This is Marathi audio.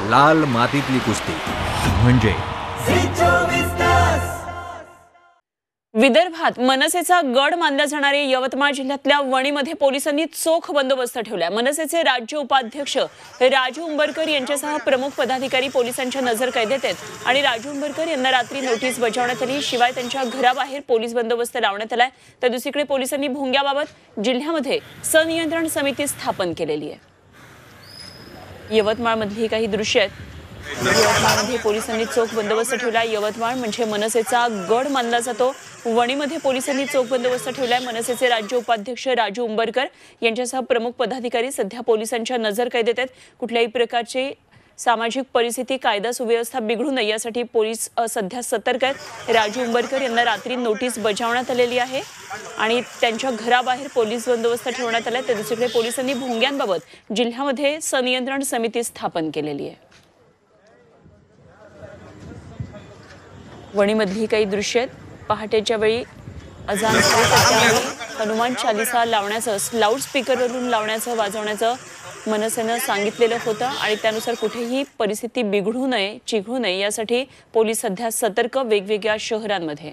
लाल मातीतली कुस्ती. म्हणजे? विदर्भात मनसेचा गड मानल्या जाणारे यवतमाळ जिल्ह्यातल्या वणीमध्ये पोलिसांनी चोख बंदोबस्त ठेवलाय. मनसेचे राज्य उपाध्यक्ष राजू उंबरकर यांच्यासह प्रमुख पदाधिकारी पोलिसांच्या नजर कैदेत आहेत. आणि राजू उंबरकर यांना रात्री नोटीस बजावण्यात आली. शिवाय त्यांच्या घराबाहेर पोलीस बंदोबस्त लावण्यात आलाय. तर दुसरीकडे पोलिसांनी भोंग्याबाबत जिल्ह्यामध्ये सनियंत्रण समिती स्थापन केलेली आहे. यवतमाळमधली काही दृश्य आहेत. यवतमाळमध्ये पोलिसांनी चोख बंदोबस्त ठेवला यवतमाळ म्हणजे मनसेचा गड मानला जातो. वणीमध्ये पोलिसांनी चोख बंदोबस्त ठेवलाय. मनसेचे राज्य उपाध्यक्ष राजू उंबरकर यांच्यासह प्रमुख पदाधिकारी सध्या पोलिसांच्या नजर कैदेत आहेत. कुठल्याही प्रकारचे सामाजिक परिस्थिती कायदा सुव्यवस्था बिघडू नये यासाठी पोलीस सध्या सतर्क आहेत. राजू उंबरकर यांना रात्री नोटीस बजावण्यात आलेली आहे आणि त्यांच्या घराबाहेर पोलीस बंदोबस्त ठेवण्यात आला तर दुसरीकडे पोलिसांनी भोंग्यांबाबत जिल्ह्यामध्ये संनियंत्रण समिती स्थापन केलेली आहे. वणीमधली काही दृश्य आहेत. पहाटेच्या वेळी अजान हनुमान चालिसा लावण्याचं लाऊड स्पीकरवरून लावण्याचं वाजवण्याचं मनसेनं सांगितलेलं होतं आणि त्यानुसार कुठेही परिस्थिती बिघडू नये चिघळू नये यासाठी पोलीस सध्या सतर्क वेगवेगळ्या शहरांमध्ये.